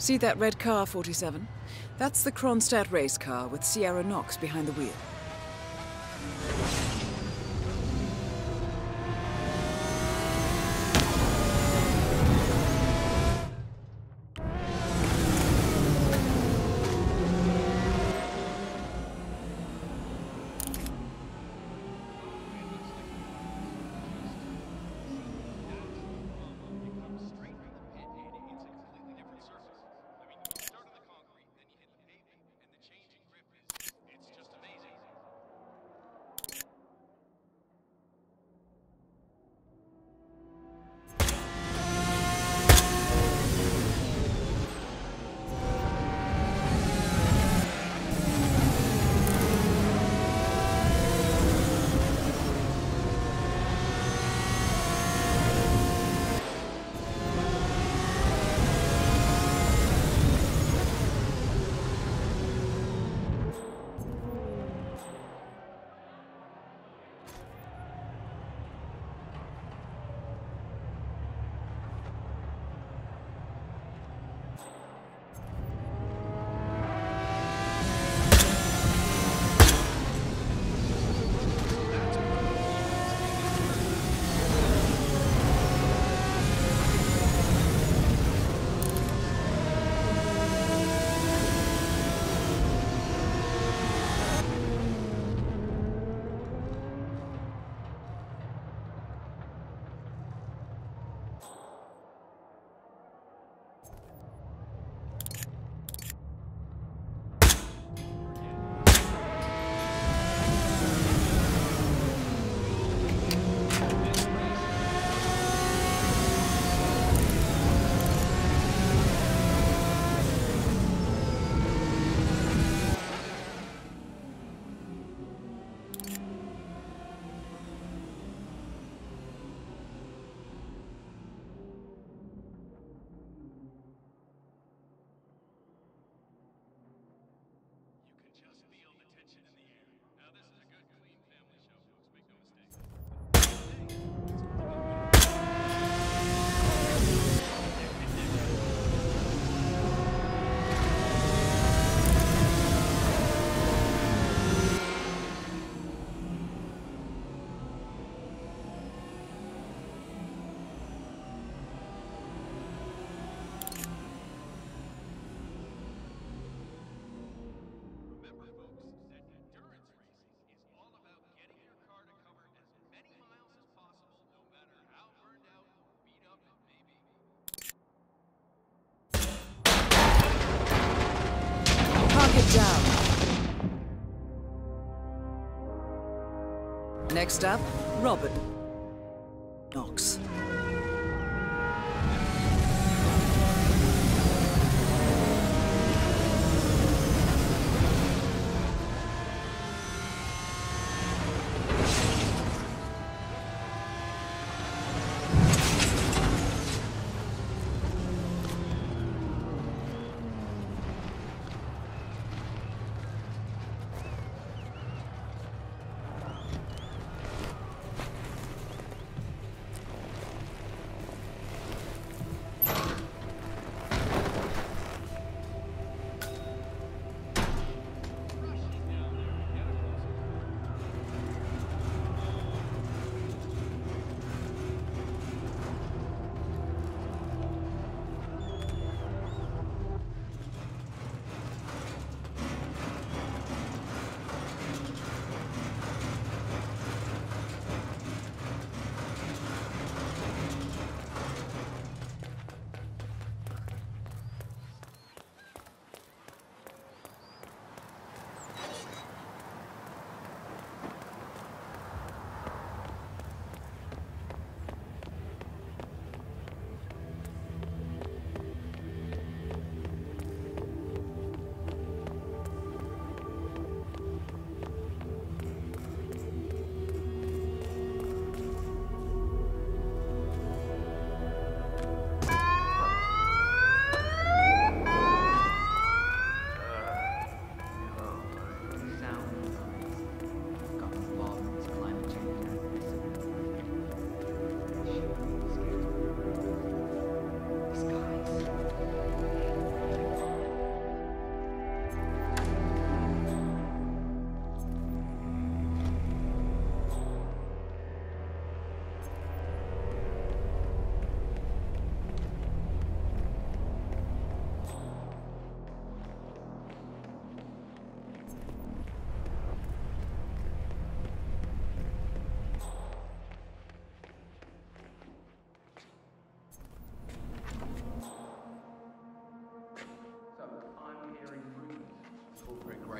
See that red car, 47? That's the Kronstadt race car with Sierra Knox behind the wheel. Next up, Robert Knox.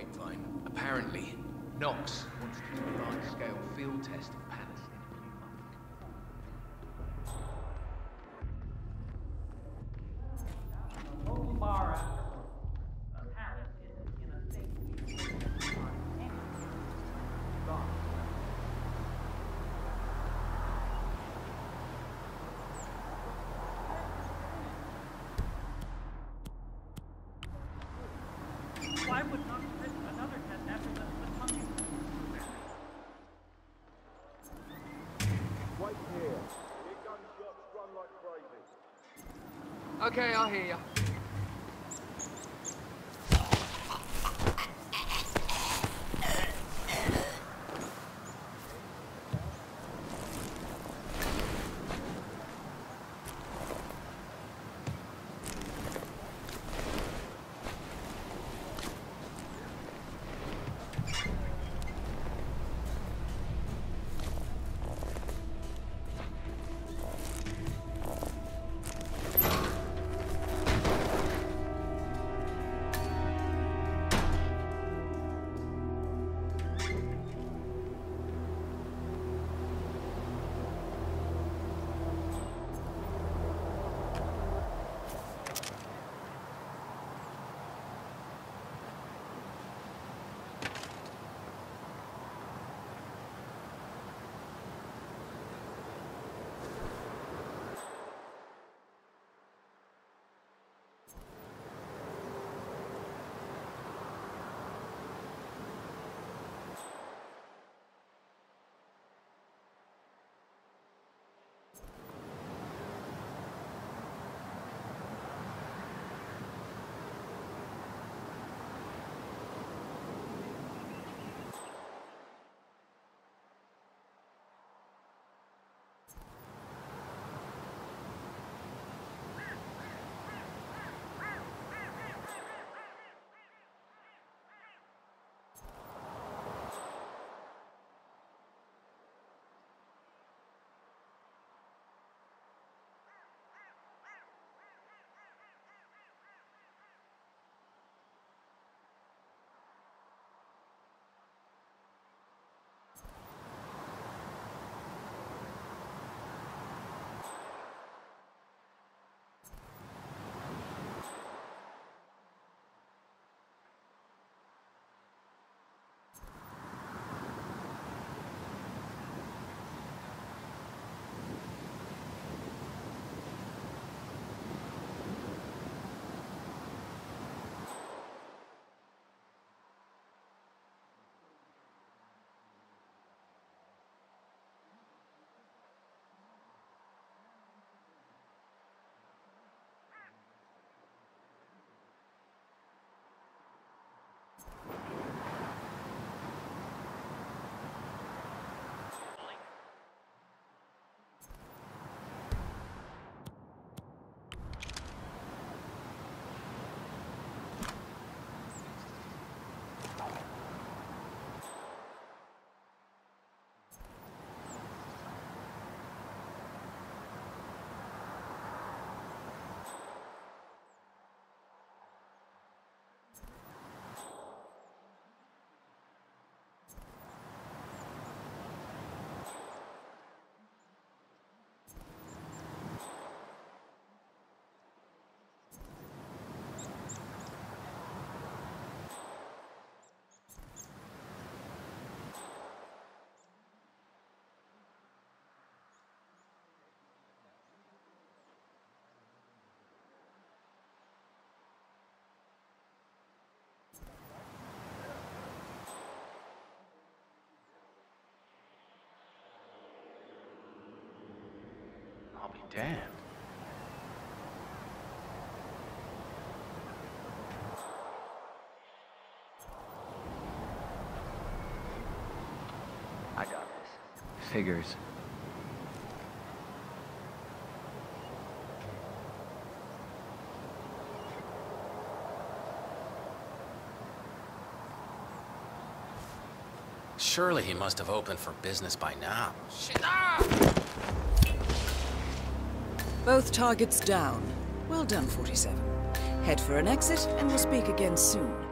Grapevine. Apparently, Knox wants to do a large-scale field test of Okay, I'll hear ya. Damned. I got this. Figures. Surely he must have opened for business by now. Both targets down. Well done, 47. Head for an exit, and we'll speak again soon.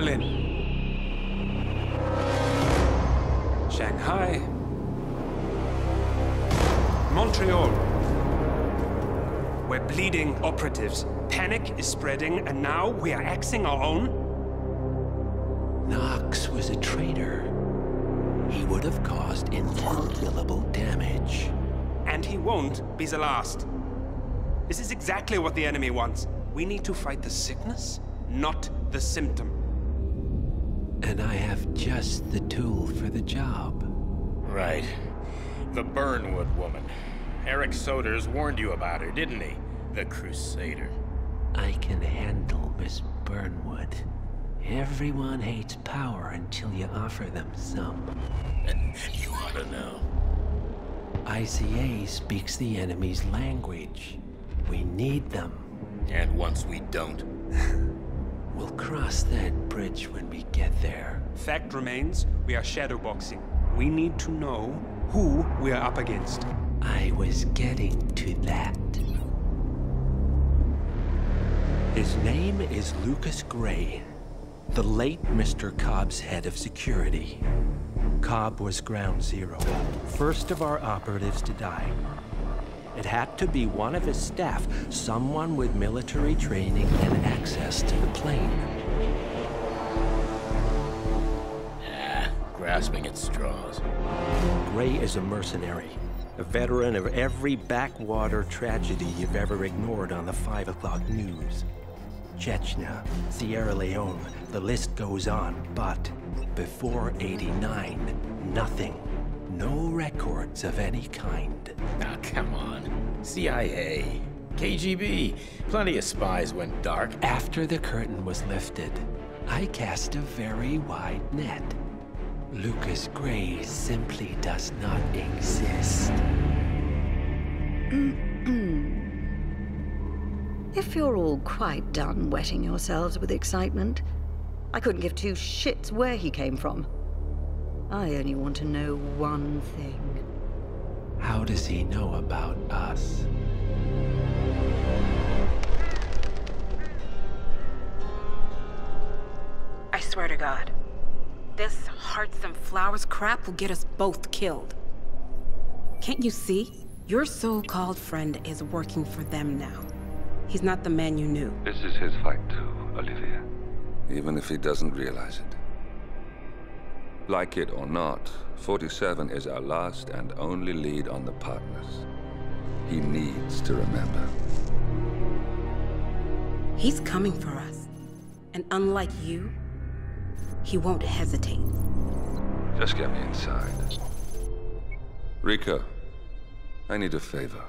Berlin. Shanghai. Montreal. We're bleeding operatives. Panic is spreading, and now we are axing our own? Knox was a traitor. He would have caused incalculable damage. And he won't be the last. This is exactly what the enemy wants. We need to fight the sickness, not the symptom. And I have just the tool for the job. Right. The Burnwood woman. Erich Soders warned you about her, didn't he? The Crusader. I can handle Miss Burnwood. Everyone hates power until you offer them some. And you ought to know. ICA speaks the enemy's language. We need them. And once we don't, We'll cross that bridge when we get there. Fact remains, we are shadowboxing. We need to know who we are up against. I was getting to that. His name is Lucas Grey, the late Mr. Cobb's head of security. Cobb was ground zero, first of our operatives to die. It had to be one of his staff, someone with military training and access to the plane. Ah, grasping at straws. Grey is a mercenary, a veteran of every backwater tragedy you've ever ignored on the 5 o'clock news. Chechnya, Sierra Leone, the list goes on. But before 89, nothing no records of any kind. Now, come on. CIA, KGB, plenty of spies went dark. After the curtain was lifted, I cast a very wide net. Lucas Grey simply does not exist. If you're all quite done wetting yourselves with excitement, I couldn't give two shits where he came from. I only want to know one thing. How does he know about us? I swear to God, this hearts and flowers crap will get us both killed. Can't you see? Your so-called friend is working for them now. He's not the man you knew. This is his fight too, Olivia. Even if he doesn't realize it. Like it or not, 47 is our last and only lead on the partners. He needs to remember. He's coming for us. And unlike you, he won't hesitate. Just get me inside. Rico, I need a favor.